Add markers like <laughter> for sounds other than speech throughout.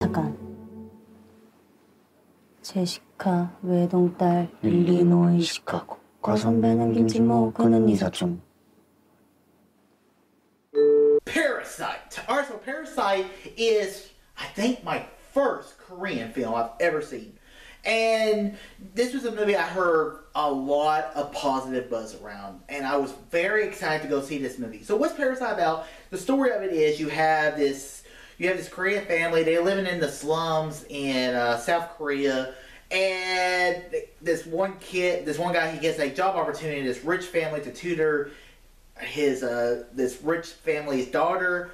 잠깐. 제시카 외동딸 일리노이 시카고 과선배는 김치모 그는 이사촌 Parasite. Alright, so Parasite is, I think, my first Korean film I've ever seen. And this was a movie I heard a lot of positive buzz around. And I was very excited to go see this movie. So what's Parasite about? The story of it is you have this you have this Korean family. They're living in the slums in uh, South Korea. And this one kid, this one guy, he gets a job opportunity in this rich family to tutor his uh, this rich family's daughter,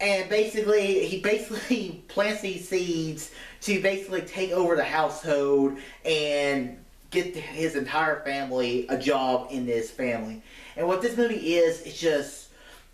and basically he basically <laughs> plants these seeds to basically take over the household and get his entire family a job in this family. And what this movie is, it's just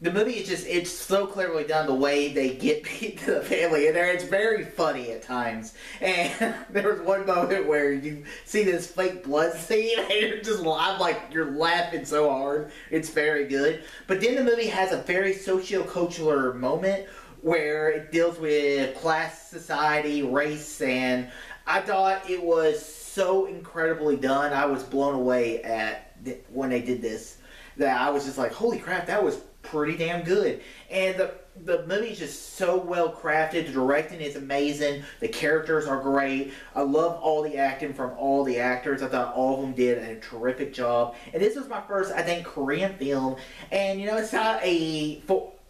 the movie is just it's so cleverly done the way they get to <laughs> the family and there. It's very funny at times. And <laughs> there was one moment where you see this fake blood scene <laughs> and you're just I'm like you're laughing so hard. It's very good. But then the movie has a very socio-cultural moment where it deals with class society race and I thought it was so incredibly done. I was blown away at when they did this that I was just like holy crap that was pretty damn good. And the the movie's just so well crafted. The directing is amazing. The characters are great. I love all the acting from all the actors. I thought all of them did a terrific job. And this was my first, I think, Korean film. And you know, it's not a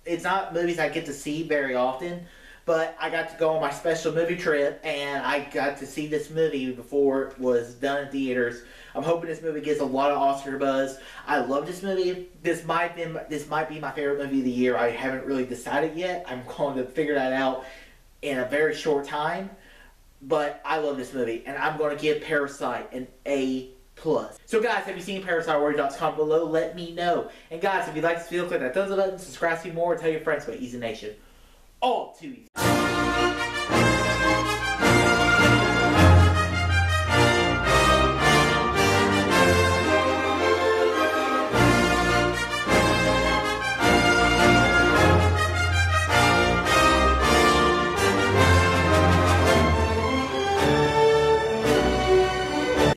it's not movies I get to see very often. But I got to go on my special movie trip, and I got to see this movie before it was done in theaters. I'm hoping this movie gets a lot of Oscar buzz. I love this movie. This might be this might be my favorite movie of the year. I haven't really decided yet. I'm going to figure that out in a very short time. But I love this movie, and I'm going to give Parasite an A plus. So guys, have you seen ParasiteWarrior.com below? Let me know. And guys, if you like this video, click that thumbs up button, subscribe to see more, and tell your friends about Easy Nation. All too easy.